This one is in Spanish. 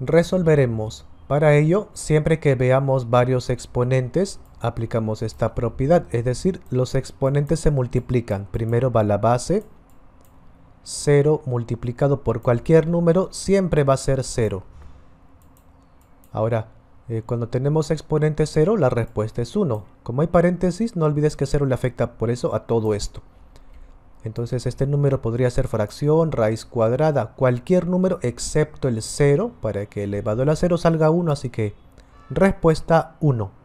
resolveremos. Para ello, siempre que veamos varios exponentes, aplicamos esta propiedad, es decir, los exponentes se multiplican. Primero va la base, 0 multiplicado por cualquier número siempre va a ser 0. Ahora, eh, cuando tenemos exponente 0, la respuesta es 1. Como hay paréntesis, no olvides que 0 le afecta por eso a todo esto. Entonces este número podría ser fracción, raíz cuadrada, cualquier número excepto el 0 para que elevado a 0 salga 1, así que respuesta 1.